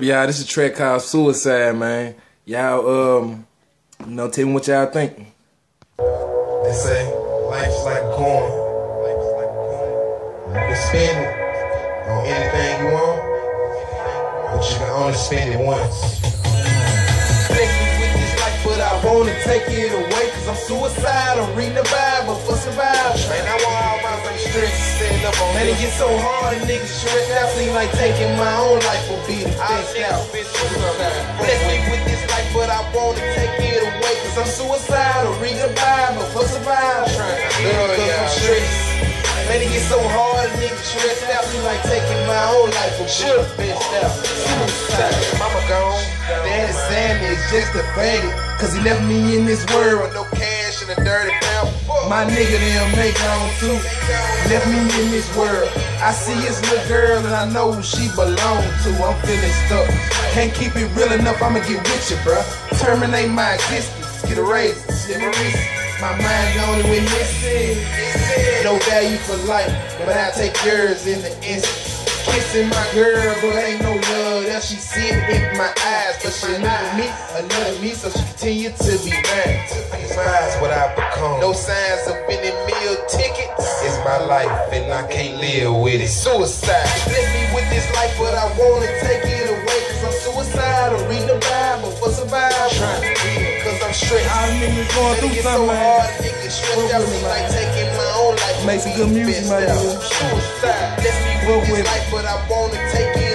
Y'all, this is a track called Suicide, man. Y'all, um, you know, tell me what y'all think. They say life's like corn. You can spend it on anything you want, but you can only spend it once. Bless me with this life, but I wanna take it away, cause I'm suicidal. Reading the Bible for survival. Man, I want all my stress stand up on Man, it gets so hard and niggas stressed out. Seem like taking my own life will be best out. Bless me with this life, but I wanna take it away, cause I'm suicidal. Read the Bible for survival. Cause I'm stressed. Man, it gets so hard and niggas stressed out. Seem like taking my own life be the best out. Suicide. Mama gone. Just a faggot. Cause he left me in this world with no cash and a dirty pound. My nigga them make on too. Left me in this world. I see his little girl and I know who she belong to. I'm feeling stuck. Can't keep it real enough, I'ma get with you, bruh. Terminate my existence. Get a raise, get my mind only with missing. No value for life, but I take yours in the instant. Kissing my girl, but ain't no love. That she see it in my eyes, but she another me, another me, so she continue to be mine. Despise what I become. No signs of any meal tickets. It's my life, and I can't live with it. Suicide. Bless me with this life, but I wanna take it away, cause I'm suicidal. Read the Bible for survival. Trying to live, cause I'm stressed. Niggas going through It's so something, hard, Make some good music, man. my out. nigga. Suicide. Bless me with with this it. life, but I wanna take it